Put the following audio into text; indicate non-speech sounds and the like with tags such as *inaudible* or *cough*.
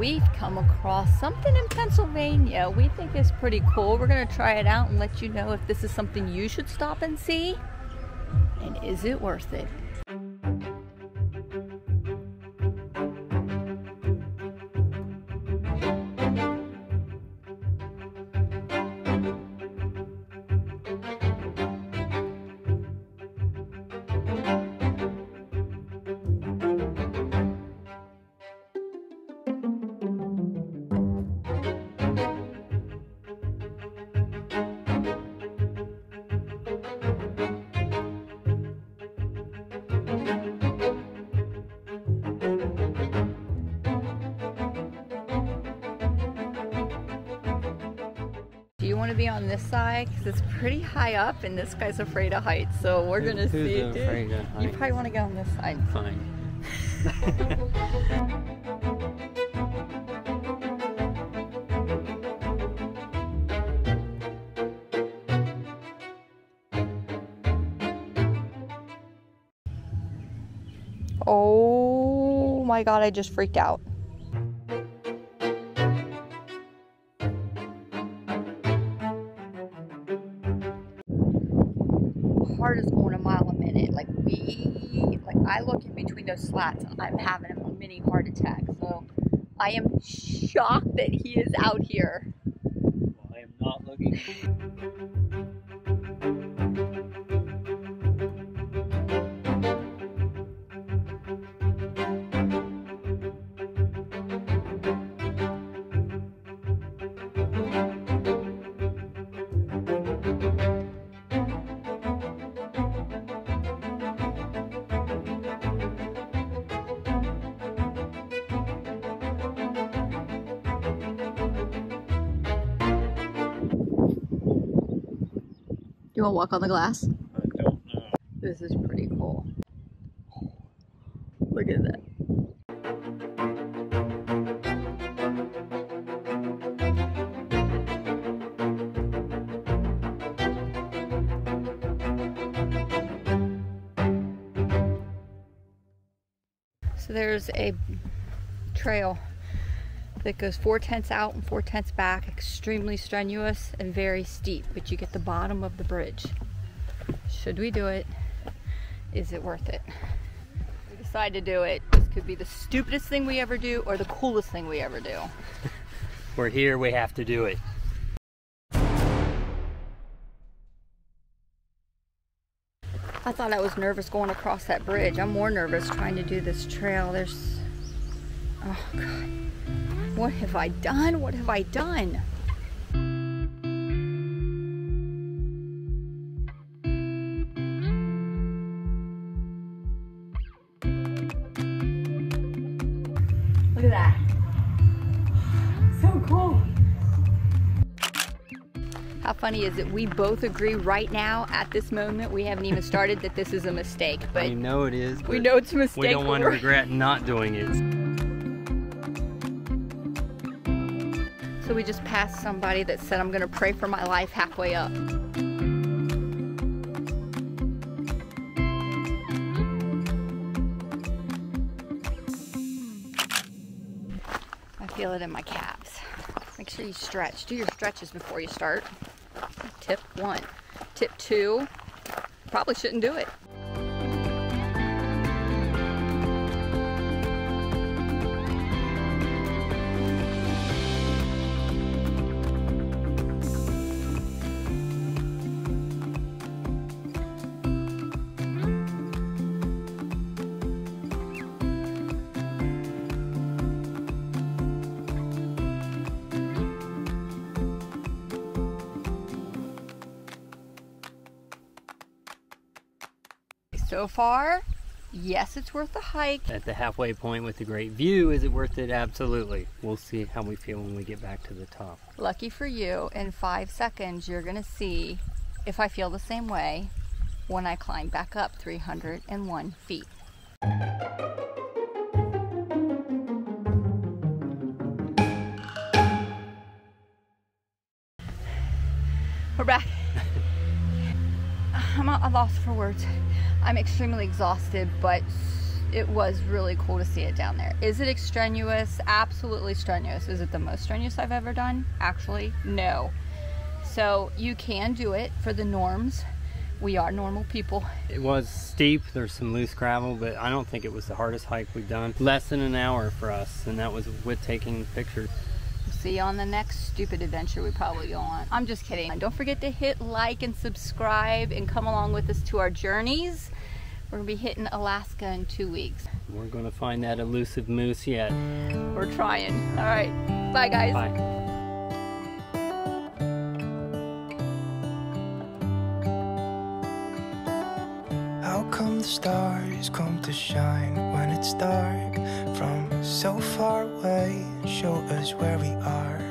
We've come across something in Pennsylvania we think is pretty cool. We're gonna try it out and let you know if this is something you should stop and see. And is it worth it? Want to be on this side? Because it's pretty high up and this guy's afraid of heights. So we're going to see. You probably want to go on this side. Fine. *laughs* Oh my god, I just freaked out. I look in between those slats, I'm having a mini heart attack. So I am shocked that he is out here. I am not looking. You want to walk on the glass? I don't know. This is pretty cool. Look at that. So there's a trail that goes four tenths out and four tenths back, extremely strenuous and very steep, but you get the bottom of the bridge. Should we do it? Is it worth it? We decide to do it. This could be the stupidest thing we ever do or the coolest thing we ever do. *laughs* We're here, we have to do it. I thought I was nervous going across that bridge. I'm more nervous trying to do this trail. There's. Oh, God. What have I done? What have I done? Look at that. So cool. How funny is it? We both agree right now at this moment, we haven't even started, that this is a mistake. But I know it is, we know it's a mistake. we don't want to regret not doing it. So we just passed somebody that said, I'm going to pray for my life halfway up. I feel it in my calves. Make sure you stretch. Do your stretches before you start. Tip one. Tip two, probably shouldn't do it. So far, yes, it's worth the hike. At the halfway point with the great view, is it worth it? Absolutely. We'll see how we feel when we get back to the top. Lucky for you, in five seconds, you're gonna see if I feel the same way when I climb back up 301 feet. We're back. *laughs* I'm at a loss for words. I'm extremely exhausted, but it was really cool to see it down there. Is it extraneous? Absolutely strenuous. Is it the most strenuous I've ever done? Actually, no. So you can do it for the norms. We are normal people. It was steep, there's some loose gravel, but I don't think it was the hardest hike we've done. Less than an hour for us, and that was with taking pictures. See you on the next stupid adventure we probably go on. I'm just kidding. Don't forget to hit like and subscribe and come along with us to our journeys. We're gonna be hitting Alaska in two weeks. We're gonna find that elusive moose yet. We're trying. All right. Bye, guys. Bye. Come the stars come to shine when it's dark from so far away show us where we are?